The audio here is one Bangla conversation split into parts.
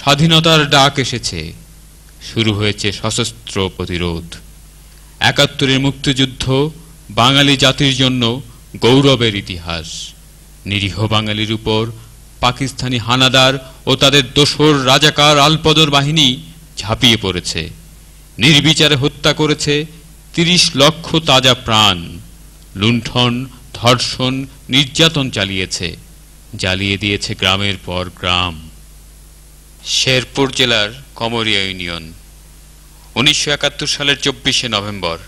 স্বাধীনতার ডাক এসেছে। শুরু হয়েছে সশস্ত্র প্রতিরোধ। একাত্তরের মুক্তিযুদ্ধ বাঙালি জাতির জন্য গৌরবের ইতিহাস। নিরীহ বাঙালির উপর পাকিস্তানি হানাদার ও তাদের দোসর রাজাকার আলপদর বাহিনী ঝাঁপিয়ে পড়েছে। নির্বিচারে হত্যা করেছে তিরিশ লক্ষ তাজা প্রাণ। লুণ্ঠন, ধর্ষণ, নির্যাতন চালিয়েছে। জ্বালিয়ে দিয়েছে গ্রামের পর গ্রাম। শেরপুর জেলার কমরিয়া ইউনিয়ন। উনিশশো একাত্তর সালের চব্বিশে নভেম্বর,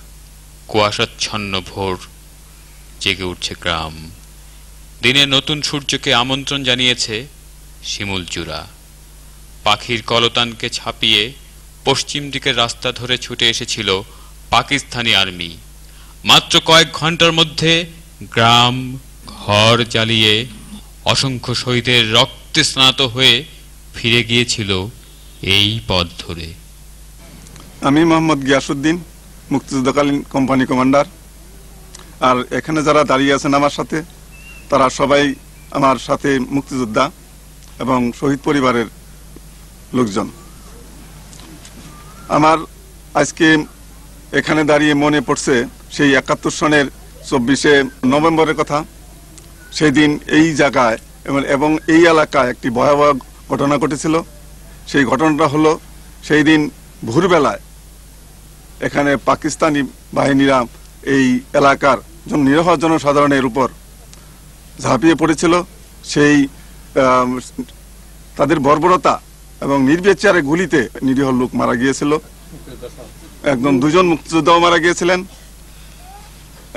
কুয়াশাচ্ছন্ন ভোর জেগে উঠছে গ্রাম। দিনে নতুন সূর্যকে আমন্ত্রণ জানিয়েছে শিমুলচূড়া পাখির কলতানকে ছাপিয়ে পশ্চিম দিকের রাস্তা ধরে ছুটে এসেছিল পাকিস্তানি আর্মি। মাত্র কয়েক ঘণ্টার মধ্যে গ্রাম ঘর জ্বালিয়ে অসংখ্য শহীদের রক্তে স্নাত হয়ে ফিরে গিয়েছিল এই পথ ধরে। আমি মোহাম্মদ গিয়াসুদ্দিন মুক্তিযুদ্ধকালীন কোম্পানি কমান্ডার। আর এখানে যারা দাঁড়িয়ে আছেন আমার সাথে, তারা সবাই আমার সাথে মুক্তিযোদ্ধা এবং শহীদ পরিবারের লোকজন। আমার আজকে এখানে দাঁড়িয়ে মনে পড়ছে সেই একাত্তর সনের চব্বিশে নভেম্বরের কথা। সেই দিন এই জায়গায় এবং এই এলাকায় একটি ভয়াবহ ঘটনা ঘটেছিল। সেই ঘটনাটা হলো সেই দিন ভোরবেলায় এখানে পাকিস্তানি বাহিনীরা এই এলাকার নিরহ জনসাধারণের উপর ঝাঁপিয়ে পড়েছিল। সেই তাদের বর্বরতা এবং নির্বিচারে গুলিতে নিরীহ লোক মারা গিয়েছিল। একদম দুজন মুক্তিযোদ্ধাও মারা গিয়েছিলেন।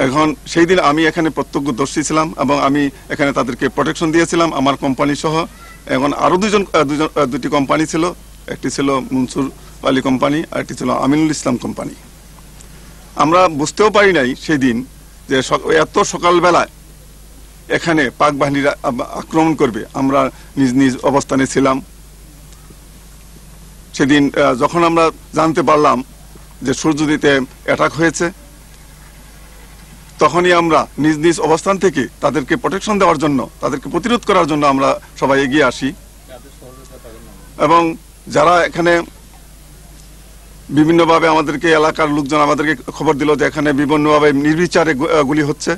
এখন সেই দিন আমি এখানে প্রত্যক্ষদর্শী ছিলাম এবং আমি এখানে তাদেরকে প্রোটেকশন দিয়েছিলাম, আমার কোম্পানি সহ। এখন আরও দুজন দুটি কোম্পানি ছিল। একটি ছিল মনসুর আলী কোম্পানি আর একটি ছিল আমিনুল ইসলাম কোম্পানি আমরা বুঝতেও পারি নাই সেই দিন যে এত সকালবেলায় এখানে পাক বাহিনীরা আক্রমণ করবে। আমরা নিজ নিজ অবস্থানে ছিলাম। সেদিন যখন আমরা জানতে পারলাম যে সূর্যদিতে অ্যাটাক হয়েছে তখনই আমরা নিজ নিজ অবস্থান থেকে তাদেরকে প্রোটেকশন দেওয়ার জন্য, তাদেরকে প্রতিরোধ করার জন্য আমরা সবাই এগিয়ে আসি। এবং যারা এখানে বিভিন্নভাবে আমাদেরকে, এলাকার লোকজন আমাদেরকে খবর দিল যে এখানে বিভিন্নভাবে নির্বিচারে গুলি হচ্ছে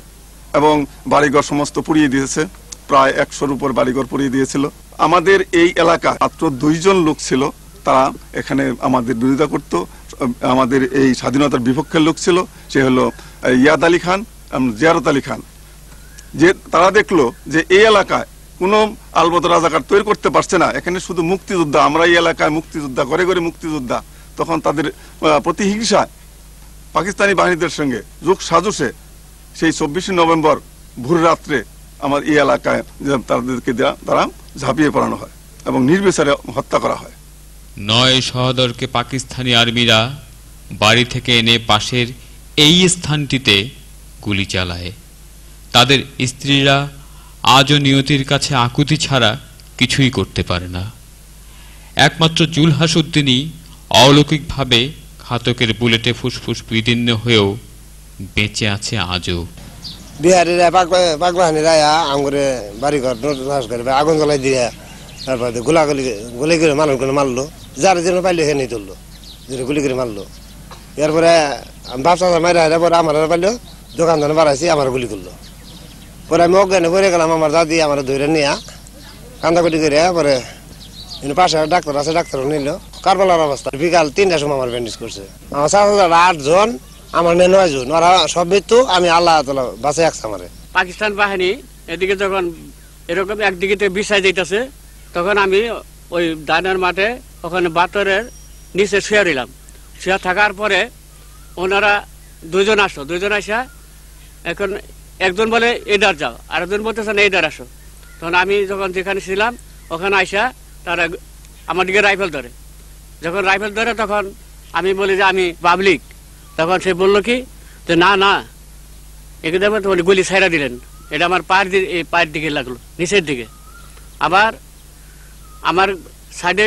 এবং বাড়িঘর সমস্ত পুড়িয়ে দিয়েছে, প্রায় একশোর উপর বাড়িঘর পুড়িয়ে দিয়েছিল। আমাদের এই এলাকা মাত্র দুইজন লোক ছিল, তারা এখানে আমাদের বিরোধিতা করত। আমাদের এই স্বাধীনতার বিপক্ষের লোক ছিল, সে হলো ইয়াদ আলী খান জিয়ারত আলী খান। যে তারা দেখল যে এই এলাকায় কোনো আলবত রাজাকার তৈরি করতে পারছে না, এখানে শুধু মুক্তিযোদ্ধা, আমরা এই এলাকায় মুক্তিযোদ্ধা, ঘরে ঘরে মুক্তিযোদ্ধা, তখন তাদের প্রতিহিংসায় পাকিস্তানি বাহিনীদের সঙ্গে যুগ সাজসে সেই চব্বিশে নভেম্বর ভোর রাত্রে আমার এই এলাকায় তাদেরকে তারা ঝাঁপিয়ে পড়ানো হয় এবং নির্বিচারে হত্যা করা হয়। নয় সহদরকে পাকিস্তানি আর্মিরা বাড়ি থেকে এনে পাশের এই স্থানটিতে গুলি চালায়। তাদের স্ত্রীরা আজও নিয়তির কাছে আকুতি ছাড়া কিছুই করতে পারে না। একমাত্র জুলহাস উদ্দিনই অলৌকিকভাবে ঘাতকের বুলেটে ফুসফুস বিদীর্ণ হয়েও বেঁচে আছে আজও। বিহারিরা পাকবাহিনীরা আমগরে বাড়ি ঘর নাশ করে আগুন জ্বলাই দিয়ে তারপর গোলাগুলি গুলি করে মানুষ করে মারলো। যার যেন পাইলো নিয়ে তুললো গুলি করে মারলো। এরপরে মারা হেরে পরে আমার পাইলো, দোকান দোকানে বাড়াইছি, আমার গুলি করল পরে আমি অজ্ঞানে পড়ে গেলাম, আমার দাদি আমার ধরে নিয়ে কান্দাকুটি করে পরে পাশে ডাক্তার আছে ডাক্তার নিল। কারবালার অবস্থা, বিকাল তিনটার সময় আমার ব্যান্ডেজ করছে। আমার সাথে আটজন, আমার মেয়ে নয়জন, ওরা সব মৃত্যু, আমি আল্লাহ তালা বাঁচে একসা আমারে। পাকিস্তান বাহিনী এদিকে যখন এরকম একদিকে বিছাই দিতেছে তখন আমি ওই দানের মাঠে ওখানে বাতরের নিচে শুয়ে রইলাম। শুয়ে থাকার পরে ওনারা দুজন আসো দুজন আসা, এখন একজন বলে এদার যাও। আর একজন বলতেছে, না এদার আসো। তখন আমি যখন যেখানে ছিলাম, ওখানে আইসা তারা আমার দিকে রাইফেল ধরে। যখন রাইফেল ধরে, তখন আমি বলি যে, আমি পাবলিক। তখন সে বলল কি, যে, না না, একে তো গুলি ছাইরা দিলেন। এটা আমার পায়ের দিকে এই পায়ের দিকে লাগল, নিচের দিকে। আবার আমার সাইডে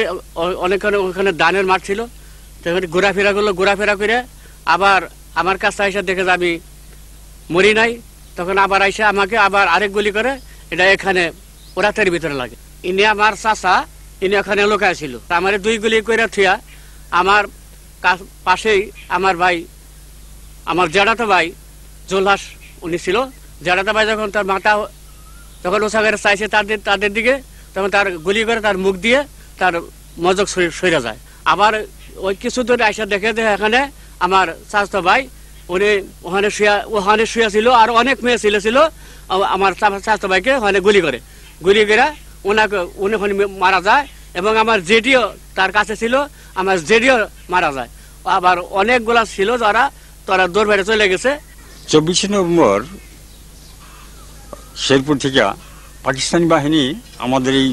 অনেকখানে ওখানে ধানের মাঠ ছিল সেখানে ঘোরাফেরা করল, ঘোরাফেরা করে আবার আমার কাছে আইসা দেখে যে আমি মরি নাই, তখন আবার আইসা আমাকে আবার আরেক গুলি করে, এটা এখানে ওরাতের ভিতরে লাগে। ইনি আমার চাষা ইনি ওখানে লোকায় ছিল আমার দুই গুলি করে থিয়া, আমার পাশেই আমার ভাই, আমার জেঠাতো ভাই জোলহাস উনি ছিল। জেঠাতো ভাই যখন তার মাথা, যখন ওষা করে চাইছে তাদের তাদের দিকে, তখন তার গুলি করে তার মুখ দিয়ে তার মজক সরে যায়। আবার ওই কিছু দূর আইসা দেখে যে এখানে আমার স্বাস্থ্য ভাই, উনি ওখানে শুয়া ওখানে শুয়া ছিল আর অনেক মেয়ে ছিল ছিল। আমার স্বাস্থ্য ভাইকে ওখানে গুলি করে। গুলি করে ওনাকে উনি ওখানে মারা যায় এবং আমার জেডিও তার কাছে ছিল, আমার জেডিও মারা যায়। আবার অনেকগুলা ছিল যারা, তারা দৌড় বেড়ে চলে গেছে। চব্বিশে নভেম্বর শেরপুর থেকে পাকিস্তানি বাহিনী আমাদের এই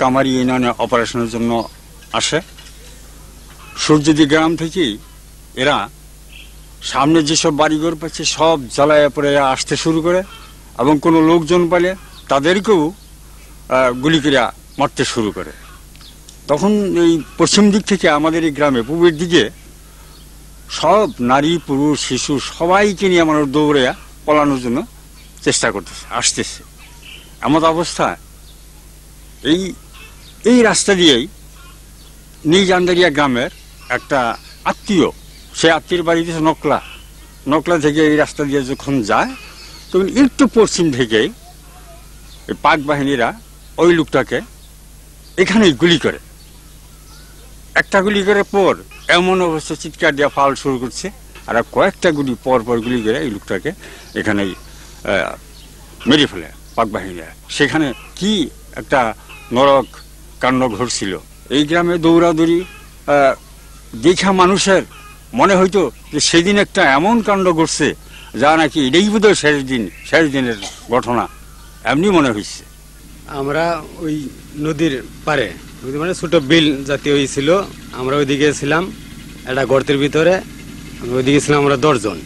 কামারি ইউনিয়নে অপারেশনের জন্য আসে। সূর্যদি গ্রাম থেকে এরা সামনে যেসব বাড়িঘর পাচ্ছে, সব জ্বালায় পরে আসতে শুরু করে এবং কোনো লোকজন পেলে তাদেরকেও গুলি করে মারতে শুরু করে। তখন এই পশ্চিম দিক থেকে আমাদের এই গ্রামে পূবের দিকে সব নারী, পুরুষ, শিশু সবাইকে নিয়ে মানুষ দৌড়ে পলানোর জন্য চেষ্টা করতেছে, আসতেছে। এমন অবস্থা এই এই রাস্তা দিয়েই নিজ আন্দারিয়া গ্রামের একটা আত্মীয় সে আত্মীয় বাড়িতে নকলা। নকলা থেকে এই রাস্তা দিয়ে যখন যায়, তখন একটু পশ্চিম এই পাক বাহিনীরা ওই লোকটাকে এখানেই গুলি করে। একটা গুলি করে পর এমন অবস্থা, চিৎকার দিয়ে ফাল শুরু করছে। আর কয়েকটা গুলি পর পর গুলি করে এই লোকটাকে এখানেই মেরে ফেলে পাক বাহিনীরা। সেখানে কি একটা নরক কাণ্ড ঘটছিল। এই গ্রামে দৌড়াদৌড়ি দেখা মানুষের মনে হইতো যে সেদিন একটা এমন কাণ্ড ঘটছে যা নাকি এটাই বোধহয় শেষ দিন, শেষ দিনের ঘটনা। এমনি মনে হয়েছে আমরা ওই নদীর পারে নদী মানে ছোট বিল জাতীয় হয়েছিল আমরা ওইদিকে ছিলাম, একটা গর্তের ভিতরে ওইদিকে ছিলাম আমরা দশজন।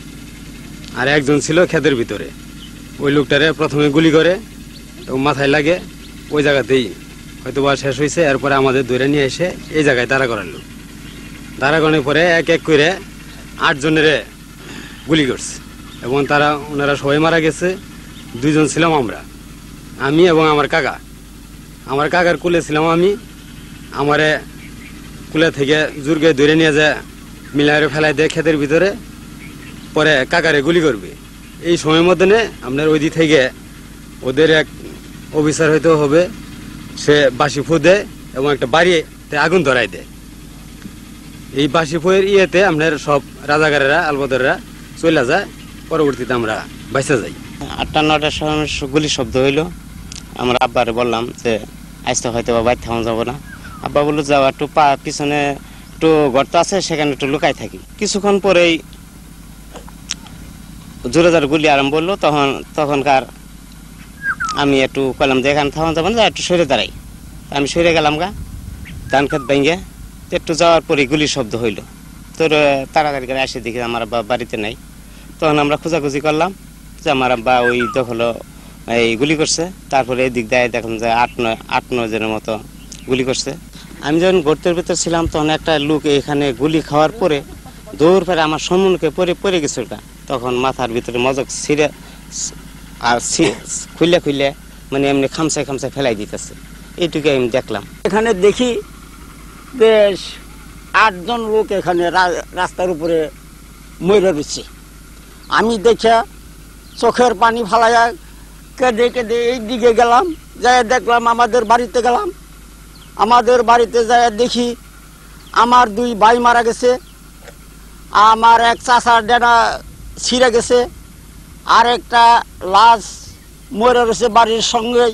আর একজন ছিল ক্ষেতের ভিতরে। ওই লোকটারে প্রথমে গুলি করে মাথায় লাগে, ওই জায়গাতেই হয়তো বা শেষ হয়েছে এরপরে আমাদের দৌড়ে নিয়ে এসে এই জায়গায় দাঁড়া করালো দাঁড়া করানোর পরে এক এক করে আটজনের গুলি করছে। এবং তারা, ওনারা সবাই মারা গেছে, দুইজন ছিলাম আমরা। আমি এবং আমার কাকা। আমার কাকার কুলে ছিলাম আমি। আমারে কুলে থেকে জুরগে ধরে নিয়ে যায় মিলারে ফেলাই দেয় ক্ষেতের ভিতরে। পরে কাকারে গুলি করবে। এই সময়ের মধ্যে আপনার ওই দিক থেকে ওদের এক অফিসার হয়তো হবে, সে বাসি ফু দেয় এবং একটা বাড়িতে আগুন ধরাই দেয়। এই বাসি ফুয়ের ইয়েতে আপনার সব রাজাগারেরা আলবদররা চলে যায়, পরবর্তীতে আমরা বাইসা যাই। আটটা নটার সময় গুলি শব্দ হইল। আমরা আব্বারে বললাম যে আজ তো হয়তো বা বাইর থামা যাব না। আব্বা বলল, যাও, একটু পা পিছনে একটু গর্ত আছে, সেখানে একটু লুকাই থাকি। কিছুক্ষণ পরেই জোরে গুলি আরম্ভ করল তখন, তখনকার আমি একটু কলাম যে, এখানে থামা যাব না একটু সরে দাঁড়াই। আমি সরে গেলাম গা, ধান খেত ভেঙে একটু যাওয়ার পরে গুলির শব্দ হইল। তোর তাড়াতাড়ি করে আসে দেখি আমার আব্বা বাড়িতে নাই। তখন আমরা খোঁজাখুঁজি করলাম যে আমার আব্বা ওই দখল এই গুলি করছে। তারপরে এই দিক দিয়ে দেখলাম যে আট নয় আট নয় জনের মতো গুলি করছে। আমি যখন গর্তের ভিতর ছিলাম তখন একটা লোক এখানে গুলি খাওয়ার পরে দৌড় ফেরে আমার সম্মুখে পরে পড়ে গেছিল। তখন মাথার ভিতরে মজক ছিঁড়ে, আর ছি- খুলে খুলে মানে এমনি খামসায় খামসায় ফেলাই দিতেছে। এইটুকু আমি দেখলাম। এখানে দেখি বেশ আটজন লোক এখানে রাস্তার উপরে মরে রয়েছে। আমি দেখে চোখের পানি ফালাইয়া কেঁদে কেঁদে এই দিকে গেলাম যাই দেখলাম আমাদের বাড়িতে গেলাম। আমাদের বাড়িতে যাই দেখি আমার দুই ভাই মারা গেছে, আমার এক চাষার ডেনা ছিঁড়ে গেছে, আর একটা লাশ মরে রয়েছে বাড়ির সঙ্গে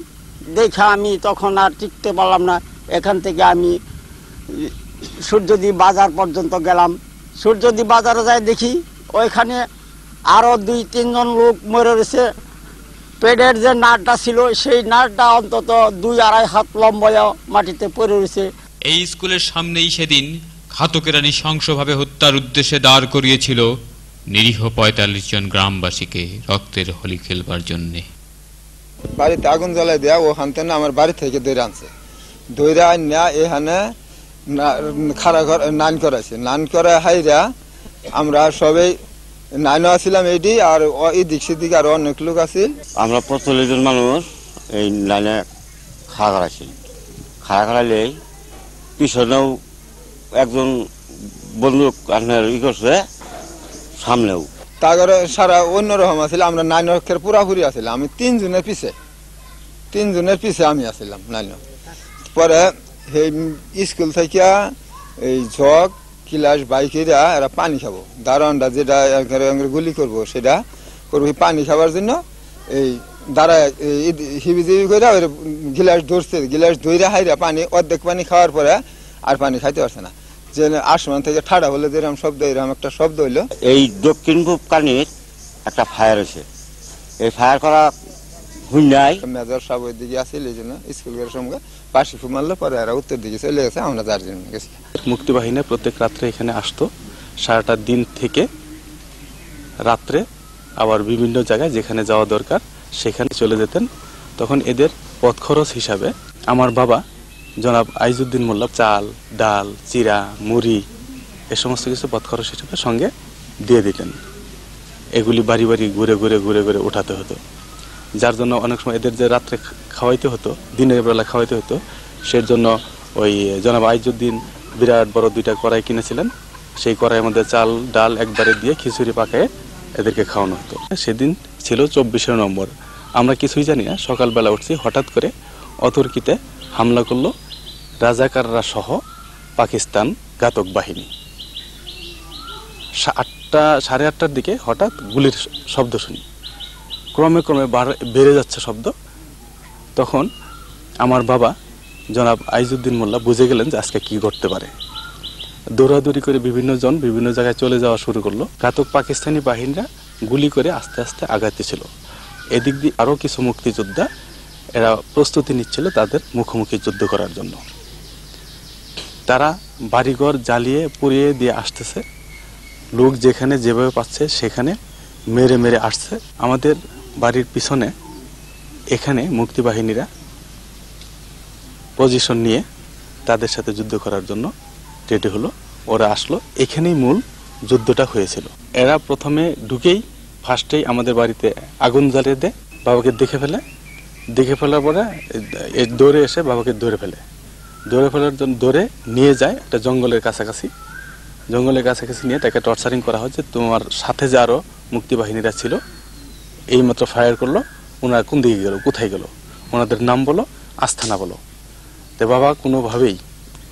দেখে আমি তখন আর টিকতে পারলাম না, এখান থেকে আমি সূর্যদ্বীপ বাজার পর্যন্ত গেলাম। সূর্যদ্বীপ বাজারে যাই দেখি ওইখানে আরও দুই তিনজন লোক মরে রয়েছে পেটের যে নাটটা ছিল সেই নাটটা অন্তত দুই আড়াই হাত লম্বায় মাটিতে পড়ে রয়েছে। এই স্কুলের সামনেই সেদিন ঘাতকেরা নৃশংসভাবে হত্যার উদ্দেশ্যে দাঁড় করিয়েছিল নিরীহ পঁয়তাল্লিশ জন গ্রামবাসীকে রক্তের হোলি খেলবার জন্যে। বাড়িতে আগুন জ্বালাই দেয়া ওখান থেকে আমার বাড়ি থেকে দৌড়ে আনছে। দৌড়ে আনিয়া এখানে খাড়া ঘর নান করাছে নান করে হাইরা আমরা সবাই নাইনও আছিলাম এইটি আর এই দিক সেদিক আর অনেক লোক আছে। আমরা জন মানুষ এই লাইনে খাড়া খাড়াছি খাড়া খাড়ালেই পিছনেও একজন বন্দুক আপনার ই করছে সামনেও। তারপরে সারা অন্যরকম আছিল আমরা নাইন অক্ষের পুরাপুরি আছিল আমি তিনজনের পিছে তিনজনের পিছে আমি আছিলাম নাইন পরে সেই স্কুল থেকে, এই ঝক, কিলাস বাইকেরা এরা পানি খাব। দারোয়ানটা যেটা গুলি করব, সেটা করব। পানি খাবার জন্য এই দাঁড়া হিবিজিবি করে ওই গিলাস ধরছে। গিলাস ধইরা হাইরা পানি, অর্ধেক পানি খাওয়ার পরে আর পানি খাইতে পারছে না। যে আসমান থেকে ঠাডা হলে, যেরকম শব্দ, এরকম একটা শব্দ হইল। এই দক্ষিণ পূব কানির একটা ফায়ার হয়েছে এই ফায়ার করা হুইনাই মেজর সাহেব ওই দিকে আসিল এই জন্য সঙ্গে পাশে মারলো পরে উত্তর দিকে চলে গেছে আমরা জন্য গেছি। মুক্তিবাহিনী প্রত্যেক রাত্রে এখানে আসতো। সারাটা দিন থেকে রাত্রে আবার বিভিন্ন জায়গায় যেখানে যাওয়া দরকার সেখানে চলে যেতেন। তখন এদের পথ খরচ হিসাবে আমার বাবা জনাব আইজুদ্দিন মোল্লা চাল ডাল চিরা মুড়ি এ সমস্ত কিছু পথ খরচ হিসাবে সঙ্গে দিয়ে দিতেন। এগুলি বাড়ি বাড়ি ঘুরে ঘুরে ঘুরে ঘুরে উঠাতে হতো। যার জন্য অনেক সময় এদের যে রাত্রে খাওয়াইতে হতো, দিনের বেলা খাওয়াইতে হতো, সেই জন্য ওই, জনাব আইজুদ্দিন বিরাট বড় দুইটা কড়াই কিনেছিলেন। সেই কড়াইয়ের মধ্যে চাল, ডাল একবারে দিয়ে খিচুড়ি পাকায় এদেরকে খাওয়ানো হতো। সেদিন ছিল চব্বিশে নম্বর আমরা কিছুই জানি না, সকালবেলা উঠছি, হঠাৎ করে অতর্কিতে হামলা করল রাজাকাররা সহ পাকিস্তান ঘাতক বাহিনী। আটটা, সাড়ে আটটার দিকে হঠাৎ গুলির শব্দ শুনি। ক্রমে ক্রমে বেড়ে যাচ্ছে শব্দ। তখন আমার বাবা জনাব আইজুদ্দিন মোল্লা বুঝে গেলেন যে আজকে কি ঘটতে পারে। দৌড়াদৌড়ি করে বিভিন্ন জন বিভিন্ন জায়গায় চলে যাওয়া শুরু করল। ঘাতক পাকিস্তানি বাহিনীরা গুলি করে আস্তে আস্তে আগাতে ছিল। এদিক দিয়ে আরও কিছু মুক্তিযোদ্ধা এরা প্রস্তুতি নিচ্ছিল তাদের মুখোমুখি যুদ্ধ করার জন্য। তারা বাড়িঘর জ্বালিয়ে পুড়িয়ে দিয়ে আসতেছে। লোক যেখানে যেভাবে পাচ্ছে সেখানে মেরে মেরে আসছে। আমাদের বাড়ির পিছনে এখানে মুক্তিবাহিনীরা পজিশন নিয়ে তাদের সাথে যুদ্ধ করার জন্য রেডি হলো। ওরা আসলো। এখানেই মূল যুদ্ধটা হয়েছিল। এরা প্রথমে ঢুকেই ফার্স্টেই আমাদের বাড়িতে আগুন জ্বালিয়ে দেয়, বাবাকে দেখে ফেলে। দেখে ফেলার পরে দৌড়ে এসে বাবাকে ধরে ফেলে। ধরে ফেলার জন্য ধরে নিয়ে যায় একটা জঙ্গলের কাছাকাছি। জঙ্গলের কাছাকাছি নিয়ে তাকে টর্চারিং করা হচ্ছে তোমার সাথে যে আরও মুক্তিবাহিনীরা ছিল এইমাত্র ফায়ার করল ওনারা কোন দিকে গেল, কোথায় গেল? ওনাদের নাম বলো, আস্থানা বলো। তো বাবা কোনোভাবেই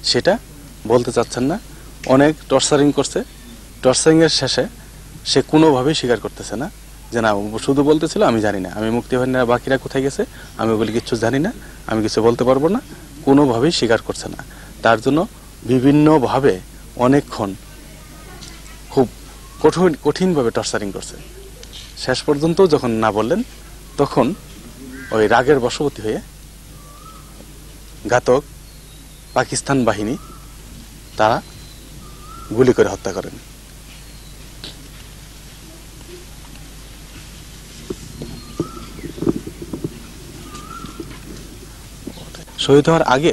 সেটা বলতে চাচ্ছেন না। অনেক টর্চারিং করছে। টর্চারিংয়ের শেষে সে কোনোভাবেই স্বীকার করতেছে না যে না শুধু বলতেছিল, আমি জানি না। আমি মুক্তিবাহিনীরা বাকিরা কোথায় গেছে? আমি ওগুলি কিছু জানি না। আমি কিছু বলতে পারব না। কোনোভাবেই স্বীকার করছে না। তার জন্য বিভিন্নভাবে অনেকক্ষণ খুব কঠিন কঠিনভাবে টর্চারিং করছে। শেষ পর্যন্ত যখন না বললেন, তখন ওই রাগের বশবর্তী হয়ে ঘাতক পাকিস্তান বাহিনী তারা গুলি করে হত্যা করেন। শহীদ হওয়ার আগে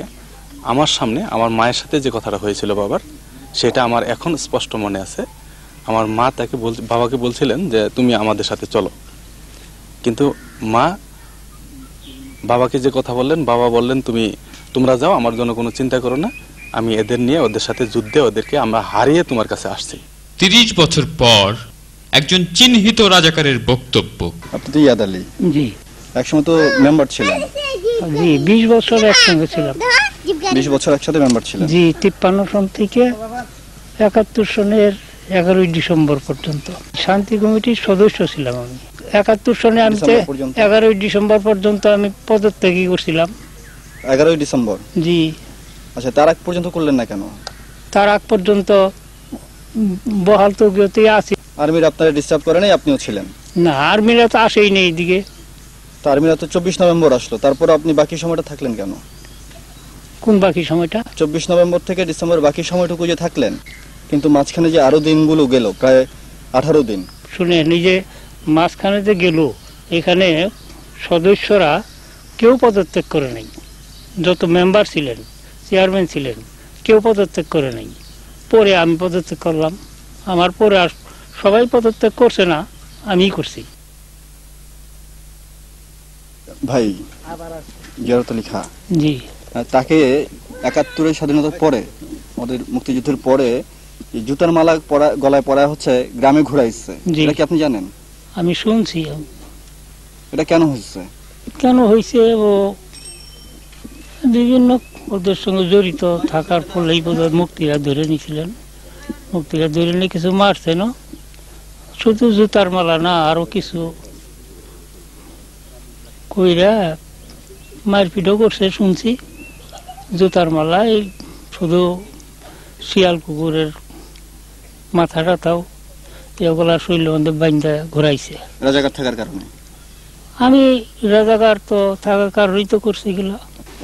আমার সামনে আমার মায়ের সাথে যে কথাটা হয়েছিল বাবার, সেটা আমার এখন স্পষ্ট মনে আছে। আমার মা তাকে বল বাবাকে বলছিলেন যে তুমি আমাদের সাথে চলো। কিন্তু মা বাবাকে যে কথা বললেন বাবা বললেন তুমি তোমরা যাও আমার জন্য কোনো চিন্তা করো না। আমি এদের নিয়ে ওদের সাথে যুদ্ধে ওদেরকে আমরা হারিয়ে তোমার কাছে আসছি। তিরিশ বছর পর একজন চিহ্নিত রাজাকারের বক্তব্য। আপনি তো ইয়াদ আলী। জি। একসময় তো মেম্বার ছিলেন। জি বিশ বছর একসঙ্গে ছিলাম। বিশ বছর একসাথে মেম্বার ছিলেন। জি তিপ্পান্ন সন থেকে একাত্তর সনের এগারোই ডিসেম্বর পর্যন্ত। শান্তি কমিটির সদস্য ছিলাম আমি। একাত্তর সনে আমি? এগারোই ডিসেম্বর পর্যন্ত আমি পদত্যাগী করছিলাম। এগারোই ডিসেম্বর? জি। আচ্ছা তার আগ পর্যন্ত করলেন না কেন? তার আগ পর্যন্ত বহাল তবিয়তে আছি। আর্মির আপনারা ডিস্টার্ব করে নাই? আপনিও ছিলেন? না আর্মিরা তো আসেই নেই এদিকে। তো আর্মিরা তো চব্বিশ নভেম্বর আসলো। তারপর আপনি বাকি সময়টা থাকলেন কেন? কোন বাকি সময়টা? চব্বিশ নভেম্বর থেকে ডিসেম্বর বাকি সময়টুকু যে থাকলেন কিন্তু মাঝখানে যে আরও দিনগুলো গেল প্রায় আঠারো দিন। শুনে নিজে মাঝখানে যে গেল এখানে সদস্যরা কেউ পদত্যাগ করে নাই। যত মেম্বার ছিলেন চেয়ারম্যান ছিলেন কেউ পদত্যাগ করে নাই। পরে আমি পদত্যাগ করলাম। আমার পরে আর সবাই পদত্যাগ করছে না আমিই করছি। ভাই আলী খা জি। তাকে একাত্তরের স্বাধীনতার পরে আমাদের মুক্তিযুদ্ধের পরে জুতার মালা পরা গলায় পরা হচ্ছে গ্রামে ঘুরাইছে। এটা কি আপনি জানেন? আমি শুনছি। এটা কেন হচ্ছে কেন হয়েছে ও বিভিন্ন ওদের সঙ্গে জড়িত থাকার ফলেই বোধহয় মুক্তিরা ধরে নিয়েছিলেন। মুক্তিরা ধরে নিয়ে কিছু মারছে না? শুধু জুতার মালা না আরও কিছু কইরা মারপিটও করছে শুনছি। জুতার মালা এই শুধু শিয়াল কুকুরের মাথা টাথাও এগুলা শৈল বান্ধা ঘুরাইছে। রাজাকার থাকার কারণে? আমি রাজাকার তো থাকার কারণেই তো করছে এগুলো।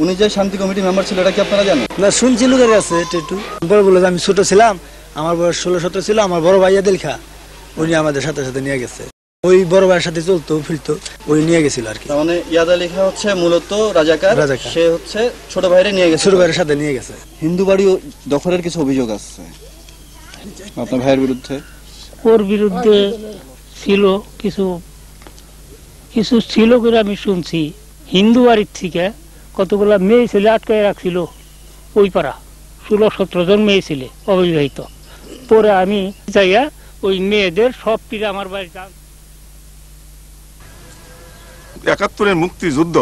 উনি যে শান্তি কমিটি মেম্বার ছিল এটা কি আপনারা জানেন? না শুনছি লোকের কাছে একটু একটু। বড় বলে আমি ছোট ছিলাম আমার বয়স ষোলো সতেরো ছিল আমার বড় ভাইয়া দিলখা উনি আমাদের সাথে সাথে নিয়ে গেছে। ওই বড় ভাইয়ের সাথে চলতো ফিরতো ওই নিয়ে গেছিল আর কি। মানে ইয়াদা লেখা হচ্ছে মূলত রাজাকার রাজাকার। সে হচ্ছে ছোট ভাইরে নিয়ে গেছে। ছোট ভাইয়ের সাথে নিয়ে গেছে। হিন্দু বাড়ি দখলের কিছু অভিযোগ আছে? আপনার ভাইয়ের বিরুদ্ধে? ওর বিরুদ্ধে ছিল কিছু কিছু ছিল করে আমি শুনছি। হিন্দু বাড়ির থেকে কতগুলা মেয়ে ছেলে আটকায় রাখছিল ওই পাড়া। ষোলো সতেরো জন মেয়ে ছেলে অবিবাহিত। পরে আমি যাইয়া ওই মেয়েদের সব পিড়ে আমার বাড়ি একাত্তরের মুক্তিযুদ্ধ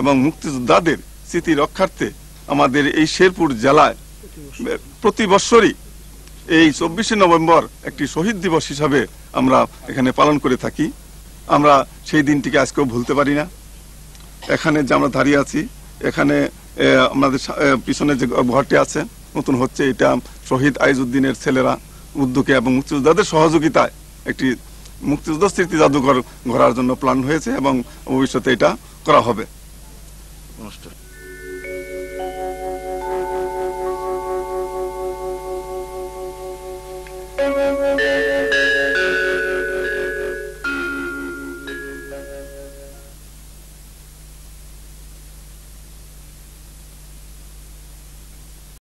এবং মুক্তিযোদ্ধাদের স্মৃতি রক্ষার্থে আমাদের এই শেরপুর জেলায় প্রতি বৎসরই এই চব্বিশে নভেম্বর একটি শহীদ দিবস হিসাবে আমরা এখানে পালন করে থাকি। আমরা সেই দিনটিকে আজকেও ভুলতে পারি না। এখানে যে আমরা দাঁড়িয়ে আছি, এখানে আমাদের পিছনে যে ঘরটি আছে, নতুন হচ্ছে এটা শহীদ আইজউদ্দিনের ছেলেরা উদ্যোগে এবং মুক্তিযোদ্ধাদের সহযোগিতায় একটি মুক্তিযুদ্ধ স্মৃতি জাদুঘর গড়ার জন্য প্ল্যান হয়েছে এবং ভবিষ্যতে এটা করা হবে। নমস্কার।